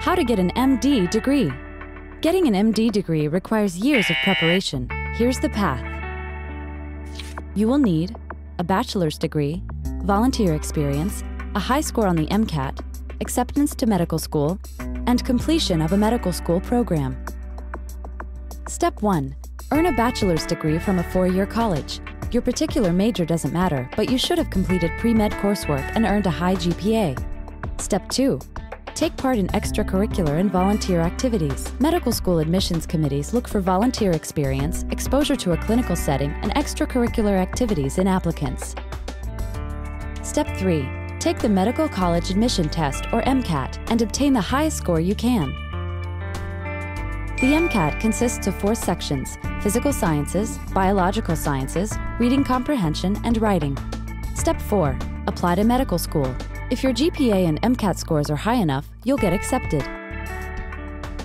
How to get an MD degree. Getting an MD degree requires years of preparation. Here's the path. You will need a bachelor's degree, volunteer experience, a high score on the MCAT, acceptance to medical school, and completion of a medical school program. Step 1. Earn a bachelor's degree from a four-year college. Your particular major doesn't matter, but you should have completed pre-med coursework and earned a high GPA. Step 2. Take part in extracurricular and volunteer activities. Medical school admissions committees look for volunteer experience, exposure to a clinical setting, and extracurricular activities in applicants. Step 3. Take the Medical College Admission Test, or MCAT, and obtain the highest score you can. The MCAT consists of four sections physical sciences, biological sciences, reading comprehension, and writing. Step 4. Apply to medical school. If your GPA and MCAT scores are high enough, you'll get accepted.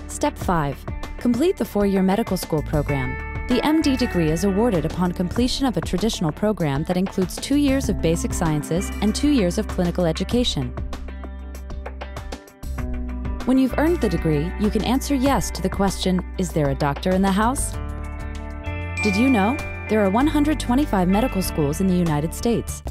Step 5. Complete the four year medical school program. The MD degree is awarded upon completion of a traditional program that includes two years of basic sciences and two years of clinical education. When you've earned the degree, you can answer yes to the question Is there a doctor in the house? Did you know? There are 125 medical schools in the United States.